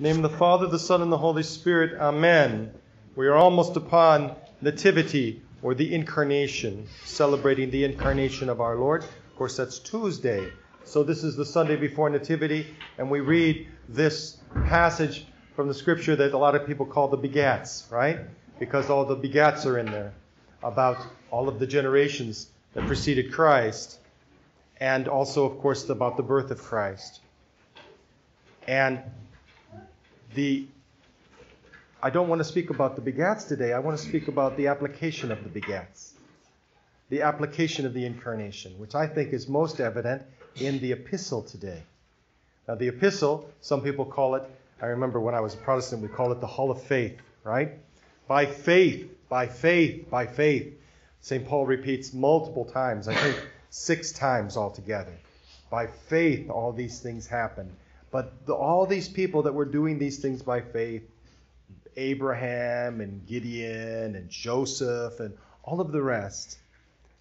name the Father, the Son, and the Holy Spirit. Amen. We are almost upon Nativity or the Incarnation, celebrating the Incarnation of our Lord. Of course, that's Tuesday. So this is the Sunday before Nativity, and we read this passage from the scripture that a lot of people call the begats, right? Because all the begats are in there about all of the generations that preceded Christ, and also, of course, about the birth of Christ. And the I don't want to speak about the begats today. I want to speak about the application of the begats. The application of the incarnation, which I think is most evident in the epistle today. Now, the epistle, some people call it, I remember when I was a Protestant, we called it the Hall of Faith, right? By faith, by faith, by faith. St. Paul repeats multiple times, I think six times altogether. By faith, all these things happen. But the, all these people that were doing these things by faith, Abraham and Gideon and Joseph and all of the rest,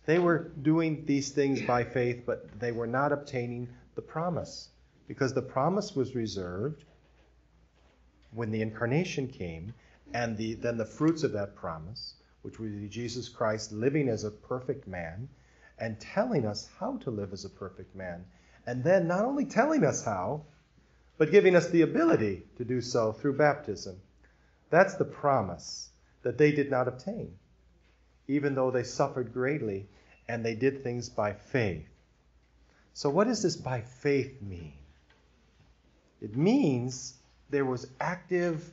they were doing these things by faith, but they were not obtaining the promise because the promise was reserved when the incarnation came and the, then the fruits of that promise, which be Jesus Christ living as a perfect man and telling us how to live as a perfect man. And then not only telling us how, but giving us the ability to do so through baptism. That's the promise that they did not obtain, even though they suffered greatly and they did things by faith. So, what does this by faith mean? It means there was active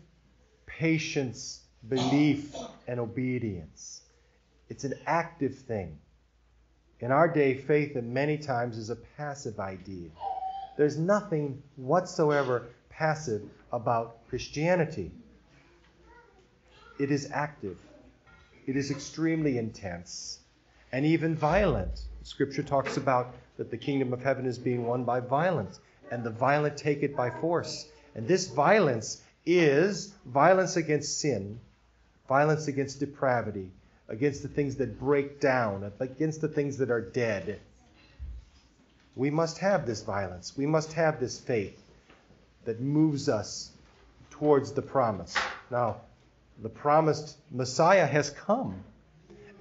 patience, belief, and obedience. It's an active thing. In our day, faith, many times, is a passive idea. There's nothing whatsoever passive about Christianity. It is active, it is extremely intense, and even violent. Scripture talks about that the kingdom of heaven is being won by violence, and the violent take it by force. And this violence is violence against sin, violence against depravity, against the things that break down, against the things that are dead. We must have this violence. We must have this faith that moves us towards the promise. Now, the promised Messiah has come,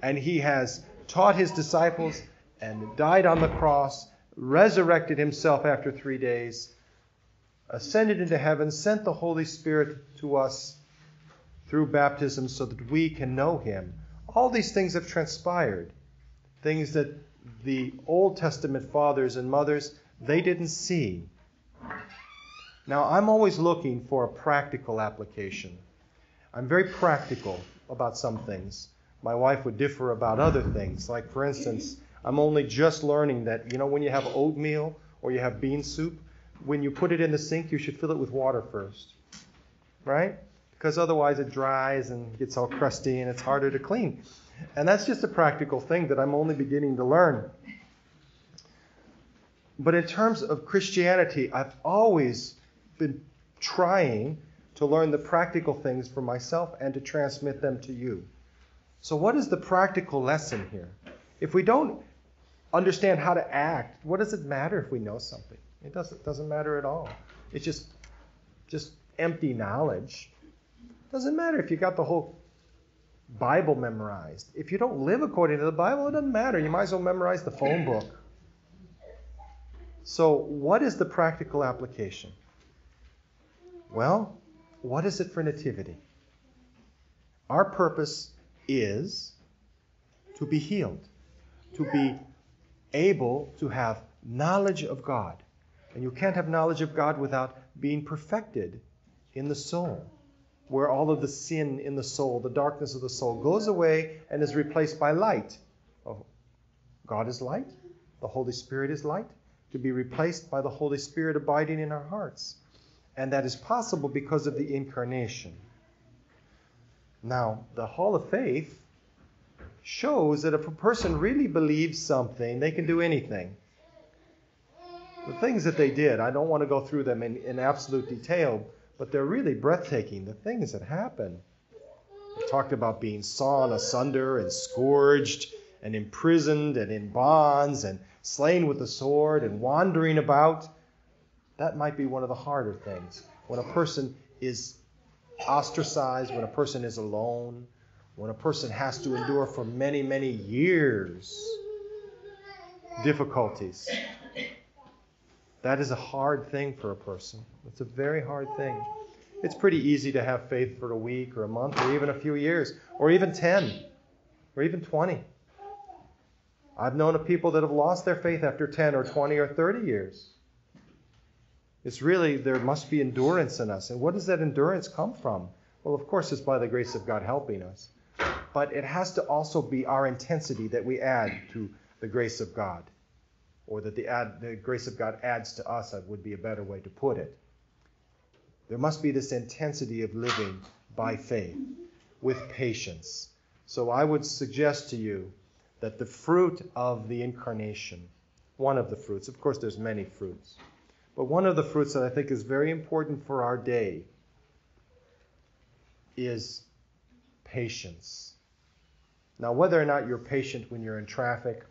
and he has taught his disciples and died on the cross, resurrected himself after three days, ascended into heaven, sent the Holy Spirit to us through baptism so that we can know him. All these things have transpired, things that the Old Testament fathers and mothers, they didn't see. Now, I'm always looking for a practical application. I'm very practical about some things. My wife would differ about other things. Like, for instance, I'm only just learning that, you know, when you have oatmeal or you have bean soup, when you put it in the sink, you should fill it with water first. Right? Because otherwise it dries and gets all crusty and it's harder to clean. And that's just a practical thing that I'm only beginning to learn. But in terms of Christianity, I've always been trying to learn the practical things for myself and to transmit them to you. So, what is the practical lesson here? If we don't understand how to act, what does it matter if we know something? It doesn't, doesn't matter at all. It's just, just empty knowledge. Doesn't matter if you got the whole Bible memorized. If you don't live according to the Bible, it doesn't matter. You might as well memorize the phone book. So, what is the practical application? Well, what is it for nativity? Our purpose is to be healed, to be able to have knowledge of God. And you can't have knowledge of God without being perfected in the soul where all of the sin in the soul, the darkness of the soul, goes away and is replaced by light. Oh, God is light, the Holy Spirit is light, to be replaced by the Holy Spirit abiding in our hearts. And that is possible because of the incarnation. Now, the Hall of Faith shows that if a person really believes something, they can do anything. The things that they did, I don't want to go through them in, in absolute detail, but they're really breathtaking, the things that happen. We talked about being sawn asunder and scourged and imprisoned and in bonds and slain with the sword and wandering about. That might be one of the harder things. When a person is ostracized, when a person is alone, when a person has to endure for many, many years difficulties. That is a hard thing for a person. It's a very hard thing. It's pretty easy to have faith for a week or a month or even a few years or even 10 or even 20. I've known of people that have lost their faith after 10 or 20 or 30 years. It's really, there must be endurance in us. And what does that endurance come from? Well, of course, it's by the grace of God helping us. But it has to also be our intensity that we add to the grace of God. Or that the, add, the grace of God adds to us, would be a better way to put it. There must be this intensity of living by faith with patience. So I would suggest to you that the fruit of the incarnation, one of the fruits, of course, there's many fruits, but one of the fruits that I think is very important for our day is patience. Now, whether or not you're patient when you're in traffic,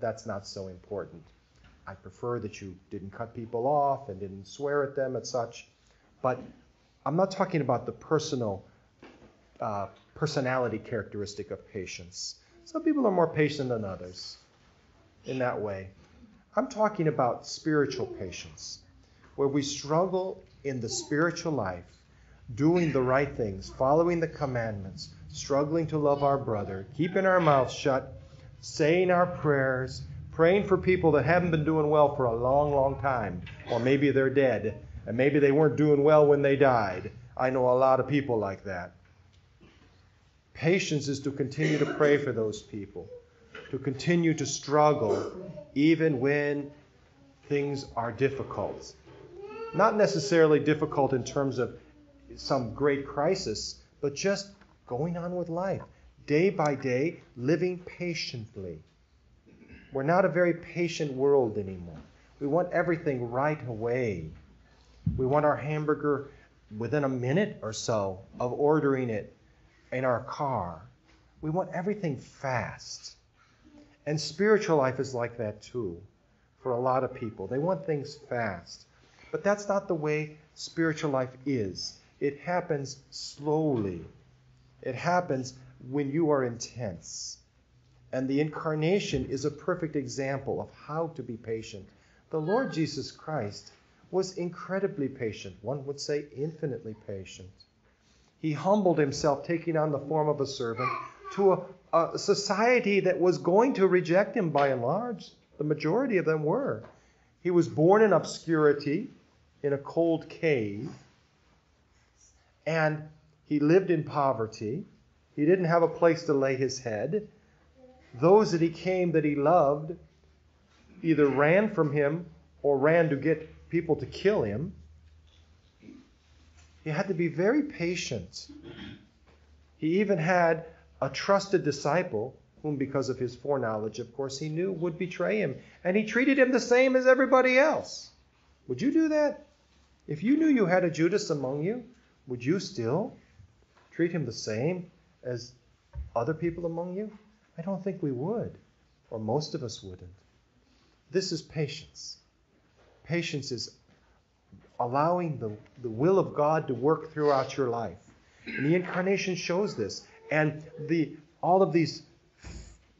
that's not so important. I prefer that you didn't cut people off and didn't swear at them and such. But I'm not talking about the personal uh, personality characteristic of patience. Some people are more patient than others in that way. I'm talking about spiritual patience, where we struggle in the spiritual life, doing the right things, following the commandments, struggling to love our brother, keeping our mouths shut, saying our prayers, praying for people that haven't been doing well for a long, long time, or maybe they're dead, and maybe they weren't doing well when they died. I know a lot of people like that. Patience is to continue to pray for those people, to continue to struggle even when things are difficult. Not necessarily difficult in terms of some great crisis, but just going on with life, day by day, living patiently. We're not a very patient world anymore. We want everything right away. We want our hamburger within a minute or so of ordering it in our car. We want everything fast. And spiritual life is like that too for a lot of people. They want things fast. But that's not the way spiritual life is. It happens slowly, it happens when you are intense. And the incarnation is a perfect example of how to be patient. The Lord Jesus Christ was incredibly patient, one would say infinitely patient. He humbled himself, taking on the form of a servant, to a, a, society that was going to reject him by and large. The majority of them were. He was born in obscurity in a cold cave, and he lived in poverty. He didn't have a place to lay his head. Those that he came that he loved either ran from him or ran to get people to kill him. He had to be very patient. He even had a trusted disciple, whom, because of his foreknowledge, of course, he knew would betray him. And he treated him the same as everybody else. Would you do that? If you knew you had a Judas among you, would you still treat him the same as other people among you? I don't think we would, or most of us wouldn't. This is patience. Patience is allowing the, the will of God to work throughout your life. And the incarnation shows this. And the all of these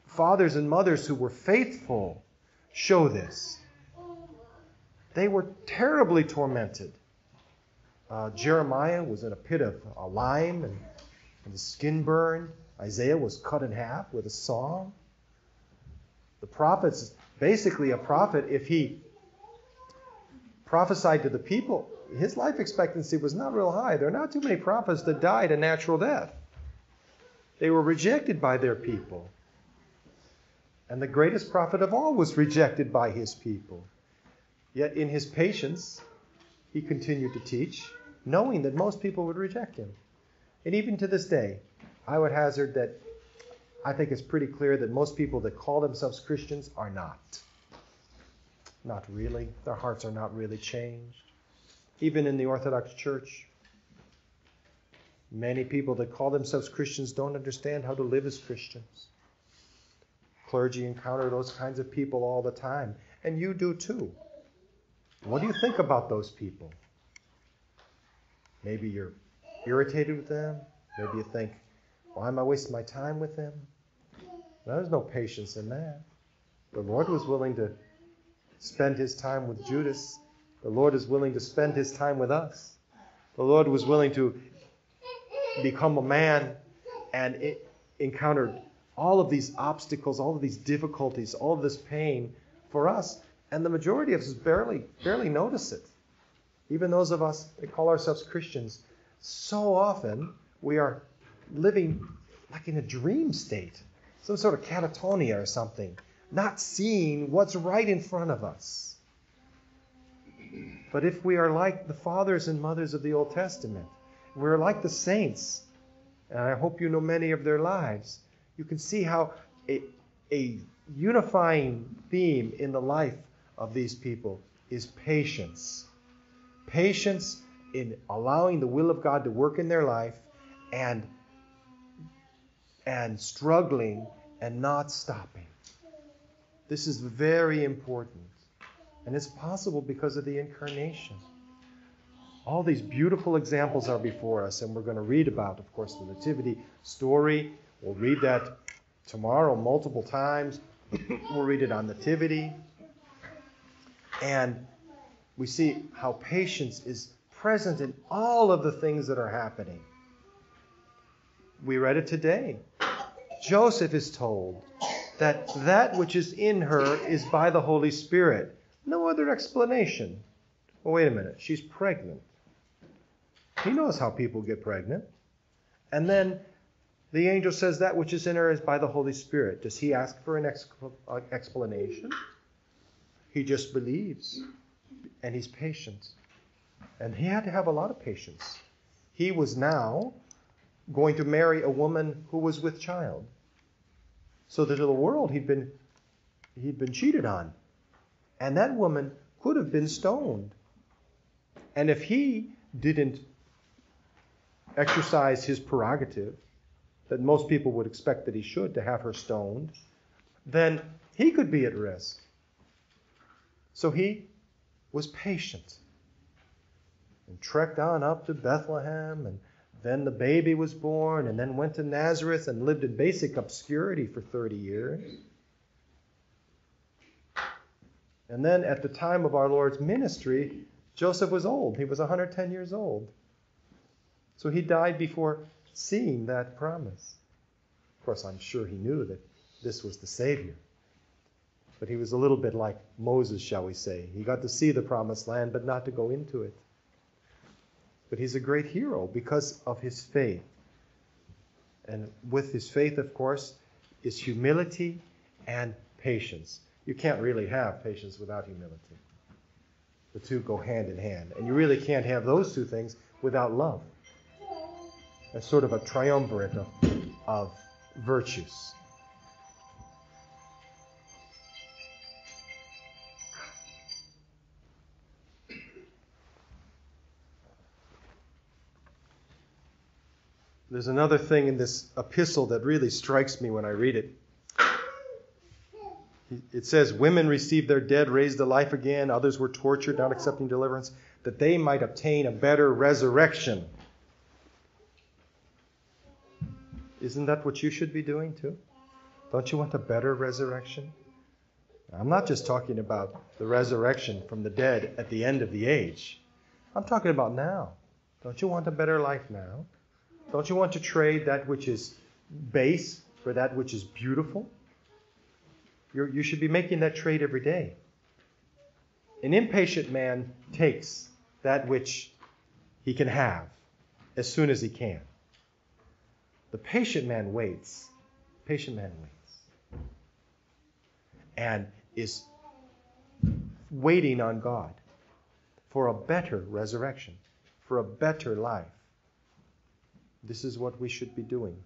fathers and mothers who were faithful show this. They were terribly tormented. Uh, Jeremiah was in a pit of a lime and, and the skin burned. Isaiah was cut in half with a saw. The prophets, basically, a prophet, if he prophesied to the people, his life expectancy was not real high. There are not too many prophets that died a natural death. They were rejected by their people. And the greatest prophet of all was rejected by his people. Yet in his patience, he continued to teach, knowing that most people would reject him. And even to this day, I would hazard that I think it's pretty clear that most people that call themselves Christians are not. Not really. Their hearts are not really changed. Even in the Orthodox Church, many people that call themselves Christians don't understand how to live as Christians. Clergy encounter those kinds of people all the time, and you do too. What do you think about those people? Maybe you're irritated with them. Maybe you think, why am I wasting my time with them? There's no patience in that. The Lord was willing to spend his time with Judas. The Lord is willing to spend his time with us. The Lord was willing to become a man and encountered all of these obstacles, all of these difficulties, all of this pain for us. And the majority of us barely, barely notice it. Even those of us that call ourselves Christians, so often we are living like in a dream state, some sort of catatonia or something, not seeing what's right in front of us. But if we are like the fathers and mothers of the Old Testament, we're like the saints, and I hope you know many of their lives, you can see how a, a unifying theme in the life of these people is patience. Patience in allowing the will of God to work in their life and and struggling and not stopping. This is very important. And it's possible because of the incarnation. All these beautiful examples are before us, and we're going to read about, of course, the Nativity story. We'll read that tomorrow multiple times. we'll read it on Nativity. And we see how patience is present in all of the things that are happening. We read it today. Joseph is told that that which is in her is by the Holy Spirit. No other explanation. Well, wait a minute. She's pregnant. He knows how people get pregnant. And then the angel says that which is in her is by the Holy Spirit. Does he ask for an uh, explanation? He just believes. And he's patient. And he had to have a lot of patience. He was now going to marry a woman who was with child. So that to the world he'd been he'd been cheated on. And that woman could have been stoned. And if he didn't exercise his prerogative that most people would expect that he should to have her stoned, then he could be at risk. So he was patient and trekked on up to Bethlehem and then the baby was born and then went to Nazareth and lived in basic obscurity for 30 years. And then at the time of our Lord's ministry, Joseph was old. He was 110 years old. So he died before seeing that promise. Of course, I'm sure he knew that this was the Savior. But he was a little bit like Moses, shall we say. He got to see the promised land, but not to go into it. But he's a great hero because of his faith. And with his faith, of course, is humility and patience. You can't really have patience without humility. The two go hand in hand. And you really can't have those two things without love. That's sort of a triumvirate of, of virtues. There's another thing in this epistle that really strikes me when I read it. It says, Women received their dead raised to life again, others were tortured, not accepting deliverance, that they might obtain a better resurrection. Isn't that what you should be doing too? Don't you want a better resurrection? I'm not just talking about the resurrection from the dead at the end of the age. I'm talking about now. Don't you want a better life now? Don't you want to trade that which is base for that which is beautiful? You're, you should be making that trade every day. An impatient man takes that which he can have as soon as he can. The patient man waits. Patient man waits. And is waiting on God for a better resurrection, for a better life. This is what we should be doing.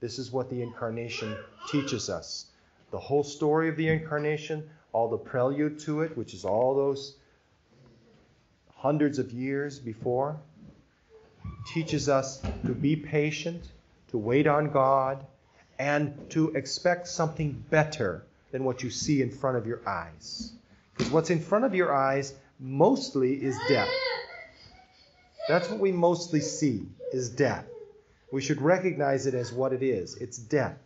This is what the incarnation teaches us. The whole story of the incarnation, all the prelude to it, which is all those hundreds of years before, teaches us to be patient, to wait on God, and to expect something better than what you see in front of your eyes. Because what's in front of your eyes mostly is death. That's what we mostly see is death. We should recognize it as what it is. It's death.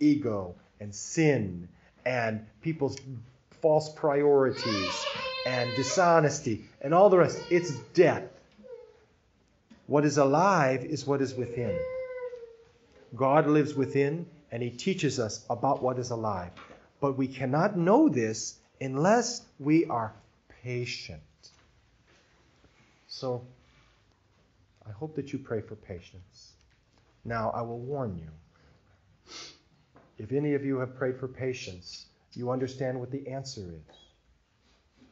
Ego and sin and people's false priorities and dishonesty and all the rest. It's death. What is alive is what is within. God lives within and he teaches us about what is alive. But we cannot know this unless we are patient. So, I hope that you pray for patience. Now, I will warn you. If any of you have prayed for patience, you understand what the answer is.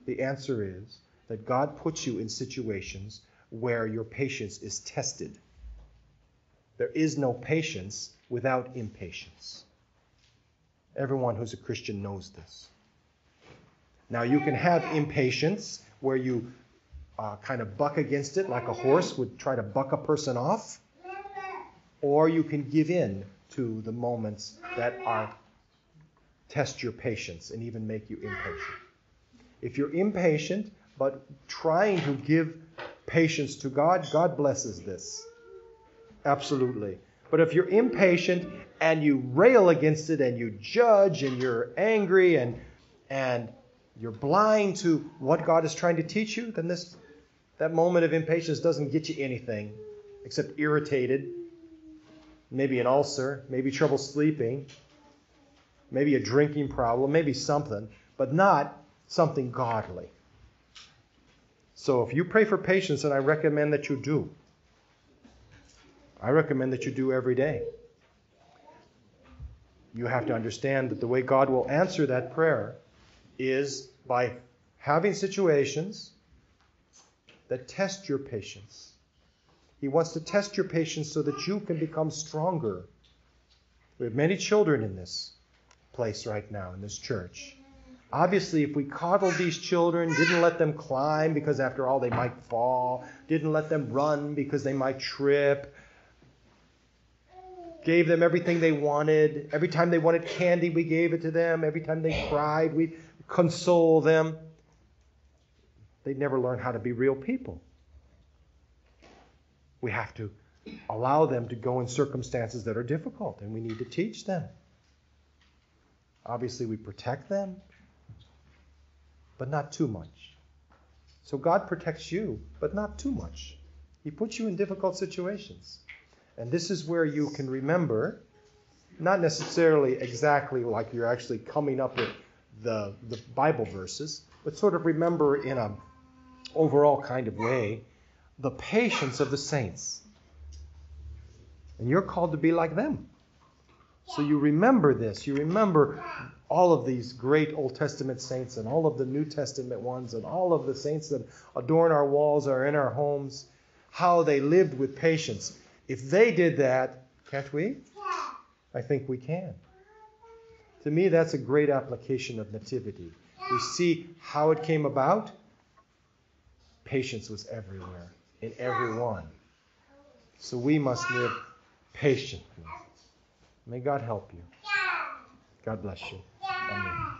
The answer is that God puts you in situations where your patience is tested. There is no patience without impatience. Everyone who's a Christian knows this. Now, you can have impatience where you uh, kind of buck against it like a horse would try to buck a person off, or you can give in to the moments that are test your patience and even make you impatient. If you're impatient but trying to give patience to God, God blesses this. Absolutely. But if you're impatient and you rail against it and you judge and you're angry and and you're blind to what God is trying to teach you, then this that moment of impatience doesn't get you anything except irritated, maybe an ulcer, maybe trouble sleeping, maybe a drinking problem, maybe something, but not something godly. So if you pray for patience, and I recommend that you do, I recommend that you do every day. You have to understand that the way God will answer that prayer is by having situations that test your patience. He wants to test your patience so that you can become stronger. We have many children in this place right now, in this church. Obviously, if we coddled these children, didn't let them climb because after all they might fall, didn't let them run because they might trip, gave them everything they wanted. Every time they wanted candy, we gave it to them. Every time they cried, we console them. They'd never learn how to be real people. We have to allow them to go in circumstances that are difficult, and we need to teach them. Obviously, we protect them, but not too much. So God protects you, but not too much. He puts you in difficult situations. And this is where you can remember, not necessarily exactly like you're actually coming up with the, the Bible verses, but sort of remember in a overall kind of way the patience of the saints. And you're called to be like them. So you remember this. You remember all of these great Old Testament saints and all of the New Testament ones and all of the saints that adorn our walls or in our homes, how they lived with patience. If they did that, can't we? I think we can. To me, that's a great application of nativity. We see how it came about. Patience was everywhere, in everyone. So we must live patiently. May God help you. God bless you. Amen.